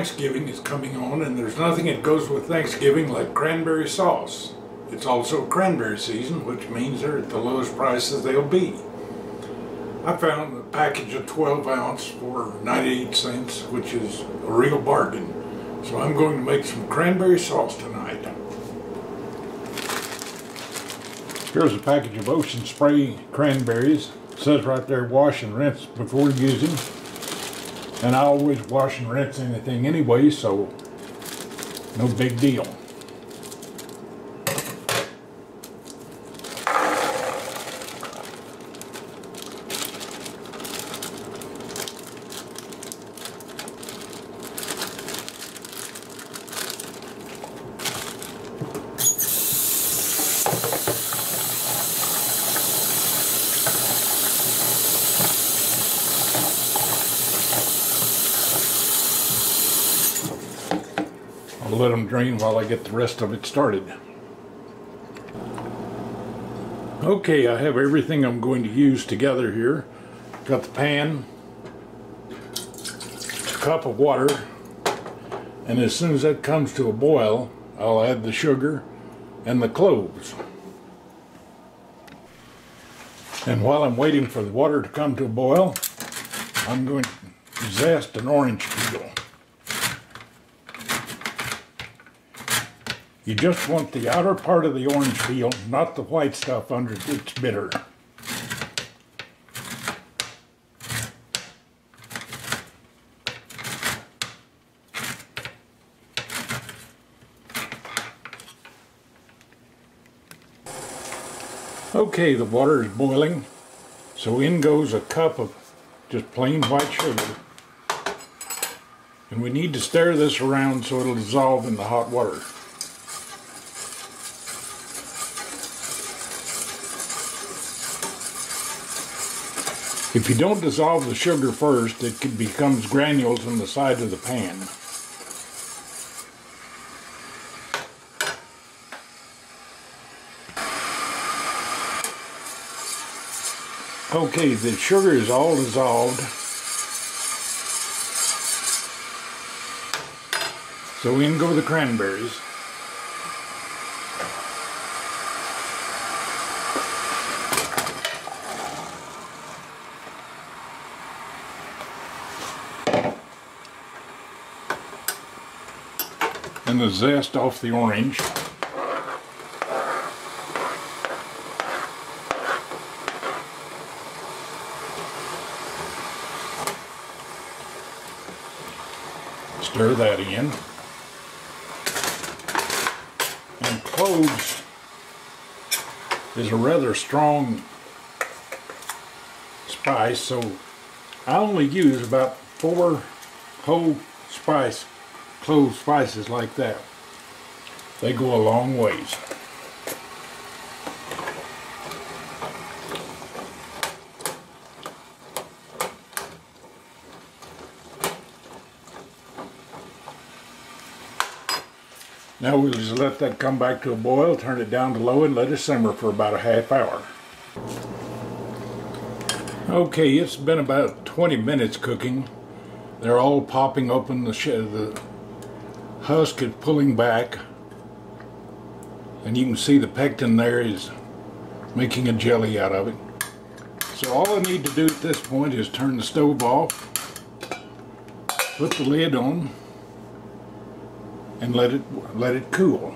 Thanksgiving is coming on, and there's nothing that goes with Thanksgiving like cranberry sauce. It's also cranberry season, which means they're at the lowest prices they'll be. I found a package of 12 ounce for 98 cents, which is a real bargain. So I'm going to make some cranberry sauce tonight. Here's a package of Ocean Spray cranberries. It says right there, wash and rinse before using. And I always wash and rinse anything anyway, so no big deal. I'll let them drain while I get the rest of it started. Okay, I have everything I'm going to use together here. Got the pan, a cup of water, and as soon as that comes to a boil, I'll add the sugar and the cloves. And while I'm waiting for the water to come to a boil, I'm going to zest an orange peel. You just want the outer part of the orange peel, not the white stuff under it. It's bitter. Okay, the water is boiling, so in goes a cup of just plain white sugar. And we need to stir this around so it'll dissolve in the hot water. If you don't dissolve the sugar first, it becomes granules on the side of the pan. Okay, the sugar is all dissolved. So in go the cranberries. And the zest off the orange. Stir that in. And cloves is a rather strong spice, so I only use about four whole spice clove spices like that. They go a long ways. Now we'll just let that come back to a boil, turn it down to low and let it simmer for about a half hour. Okay, it's been about 20 minutes cooking. They're all popping open the, the husk is pulling back and you can see the pectin there is making a jelly out of it. So all I need to do at this point is turn the stove off, put the lid on, and let it let it cool.